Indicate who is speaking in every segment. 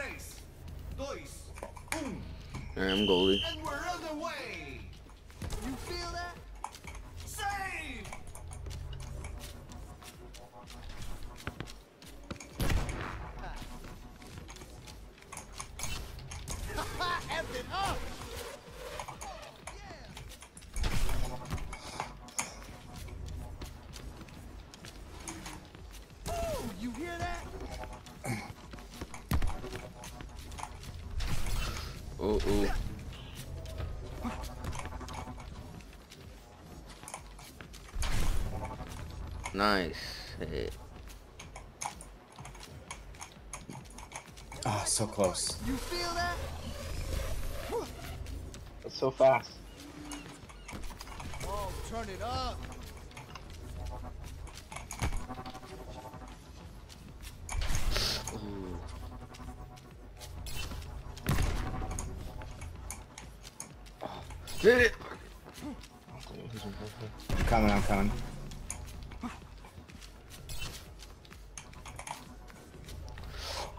Speaker 1: Tres, dois,
Speaker 2: Alright, I'm goalie. Oh, oh. Nice. hit.
Speaker 3: Ah, so close.
Speaker 4: You feel that?
Speaker 5: It's so fast.
Speaker 4: Oh, turn it up.
Speaker 3: I'm coming, I'm coming.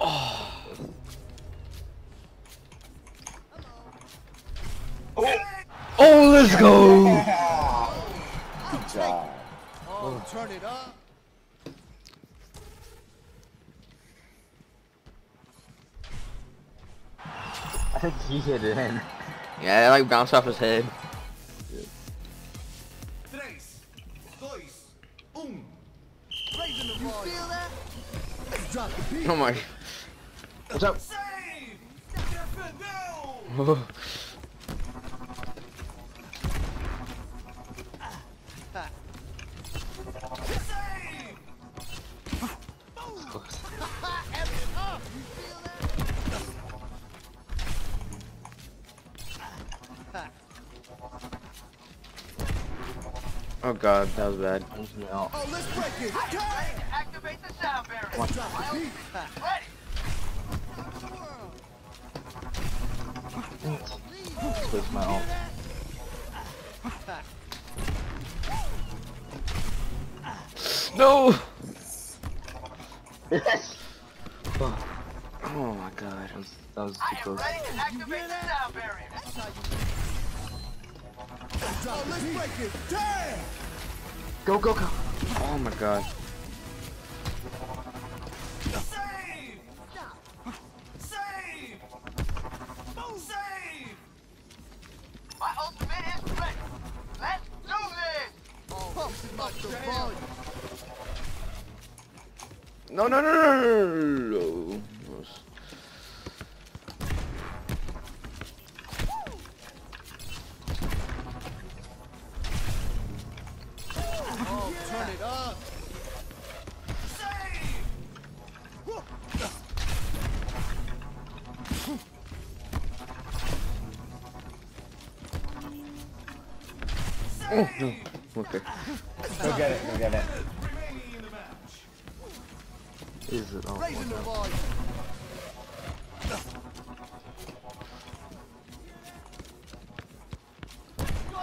Speaker 2: Oh, oh, let's go!
Speaker 3: Good job.
Speaker 4: Oh, turn it up.
Speaker 5: I think he hit it in.
Speaker 2: Yeah, like bounced off his head.
Speaker 1: Tres, dois.
Speaker 4: Raising the You feel that? Let's drop the beat.
Speaker 2: Oh my.
Speaker 5: What's up?
Speaker 1: Save!
Speaker 4: Oh.
Speaker 2: Oh god, that was bad.
Speaker 5: No.
Speaker 4: Oh, let's break it.
Speaker 6: Activate the sound barrier.
Speaker 4: Let's drop the beat.
Speaker 6: Ready.
Speaker 5: Where's my ult?
Speaker 2: No!
Speaker 5: Yes!
Speaker 2: Oh my god.
Speaker 5: That was, that was too
Speaker 6: I am
Speaker 5: close.
Speaker 4: Oh, let's break it. Damn.
Speaker 5: Go, go, go!
Speaker 2: Oh my god.
Speaker 1: Save! Save! Save!
Speaker 6: My ultimate is ready. Let's do this.
Speaker 4: Oh, pump up the volume.
Speaker 2: No, no, no, no, no,
Speaker 4: it up.
Speaker 2: Oh, no. Okay.
Speaker 3: Go get it, go get it.
Speaker 5: Is it?
Speaker 4: Volume.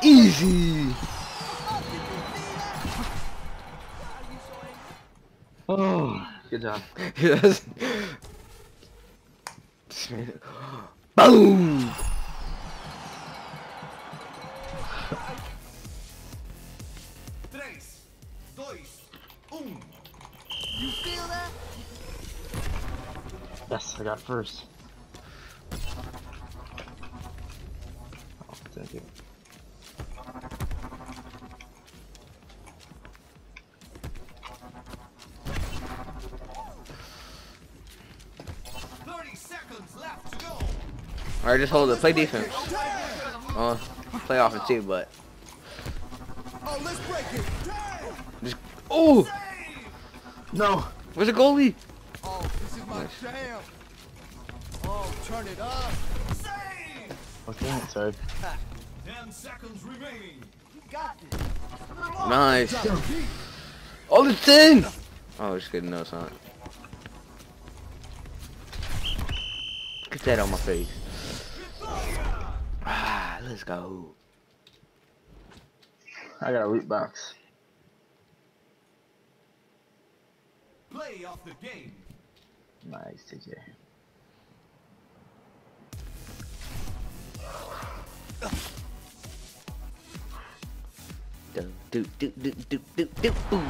Speaker 2: Easy!
Speaker 5: Oh, good job.
Speaker 2: Yes. Boom!
Speaker 1: Tres, dois, um.
Speaker 4: You feel that?
Speaker 5: Yes, I got first.
Speaker 2: Alright, just hold it. Play defense. Oh, play offense too, but
Speaker 4: Oh, let's break it.
Speaker 2: Just. Oh!
Speaker 5: No!
Speaker 2: Where's the goalie?
Speaker 4: Oh, this is my jam. Oh, turn it up.
Speaker 1: Save!
Speaker 5: Okay.
Speaker 1: Ten seconds remaining.
Speaker 4: You got this.
Speaker 2: Nice.
Speaker 4: Drop the beat.
Speaker 2: Oh, it's in! Oh, just kidding. No, it's not. Get that on my face. Alright, let's go.
Speaker 5: I got a loot box.
Speaker 1: Play off the game.
Speaker 5: Nice, TJ.
Speaker 2: Do do do do do do do boom.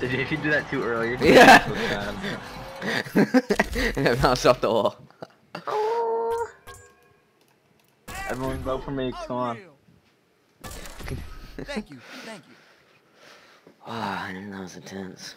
Speaker 5: Did you, if you do that too early?
Speaker 2: Yeah. I'm off the wall.
Speaker 5: Everyone vote for me. Come on.
Speaker 4: Thank you, thank you.
Speaker 2: Ah, wow, that was intense.